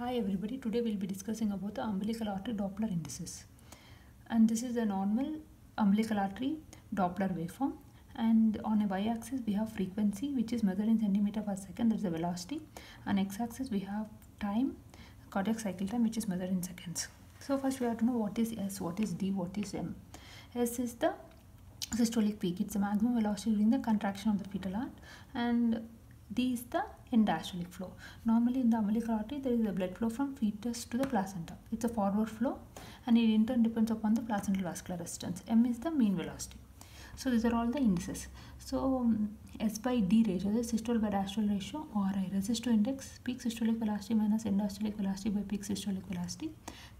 Hi everybody, today we'll be discussing about the umbilical artery Doppler indices. And this is a normal umbilical artery Doppler waveform. And on a y-axis we have frequency which is measured in centimeter per second, that's the velocity. On x-axis we have time, cardiac cycle time which is measured in seconds. So first we have to know what is S, what is D, what is M. S is the systolic peak, it's the maximum velocity during the contraction of the fetal heart and D is the end diastolic flow. Normally in the umbilical artery there is a blood flow from fetus to the placenta. It's a forward flow and it in turn depends upon the placental vascular resistance. M is the mean velocity. So these are all the indices. So um, S by D ratio, the systole by diastole ratio RI, resistive index, peak systolic velocity minus end diastolic velocity by peak systolic velocity.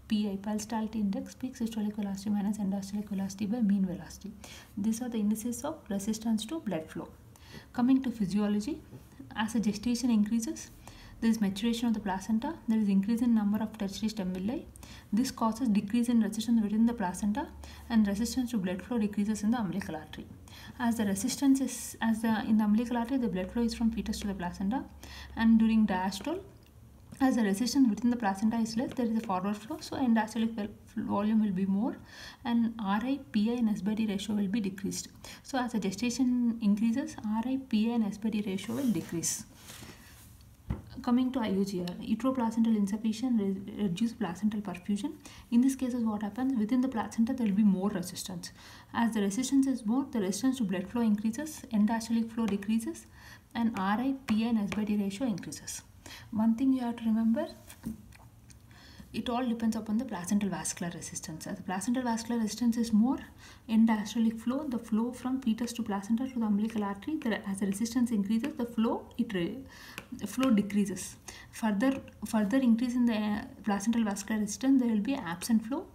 PI, pulsatility index, peak systolic velocity minus end diastolic velocity by mean velocity. These are the indices of resistance to blood flow. Coming to physiology, as the gestation increases, there is maturation of the placenta, there is increase in number of tertiary stem villi. This causes decrease in resistance within the placenta and resistance to blood flow decreases in the umbilical artery. As the resistance is, as the in the umbilical artery, the blood flow is from fetus to the placenta and during diastole, as the resistance within the placenta is less, there is a forward flow, so end diastolic volume will be more and RI, PI and S ratio will be decreased. So as the gestation increases, RI, PI and S ratio will decrease. Coming to IUGR, uteroplacental insufficient reduced placental perfusion. In this cases, what happens within the placenta there will be more resistance. As the resistance is more, the resistance to blood flow increases, end diastolic flow decreases, and RI, PI and S ratio increases. One thing you have to remember it all depends upon the placental vascular resistance. As the placental vascular resistance is more, end diastolic flow, the flow from fetus to placenta to the umbilical artery, the, as the resistance increases, the flow it flow decreases. Further, further increase in the uh, placental vascular resistance, there will be absent flow.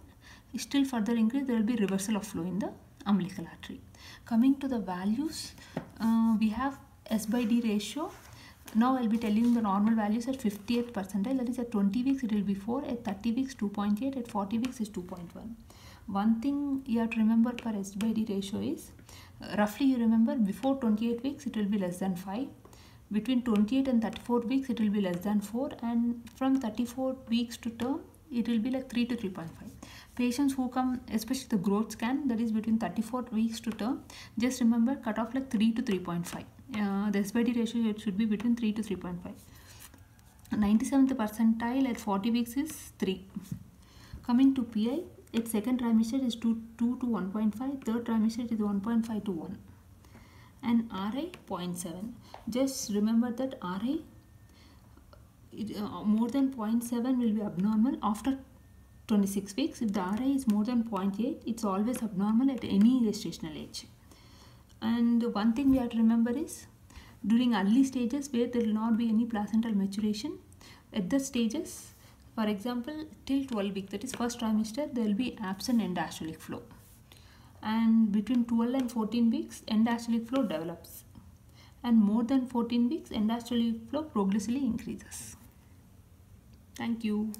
Still further increase, there will be reversal of flow in the umbilical artery. Coming to the values, uh, we have S by D ratio now I'll be telling the normal values at 50th percentile that is at 20 weeks it will be 4 at 30 weeks 2.8 at 40 weeks is 2.1 one. Thing you have to remember for S by D ratio is uh, roughly you remember before 28 weeks it will be less than 5 between 28 and 34 weeks it will be less than 4 and from 34 weeks to term it will be like 3 to 3.5 patients who come especially the growth scan that is between 34 weeks to term just remember cut off like 3 to 3.5 uh, the S by D ratio it should be between 3 to 3.5. 97th percentile at 40 weeks is 3. Coming to PI, its second trimester is 2, 2 to 1.5, third trimester is 1.5 to 1. And RI 0.7. Just remember that RI it, uh, more than 0.7 will be abnormal after 26 weeks. If the RI is more than 0.8, it's always abnormal at any gestational age and one thing we have to remember is during early stages where there will not be any placental maturation at the stages for example till 12 week that is first trimester there will be absent end flow. And between 12 and 14 weeks end flow develops. And more than 14 weeks end flow progressively increases. Thank you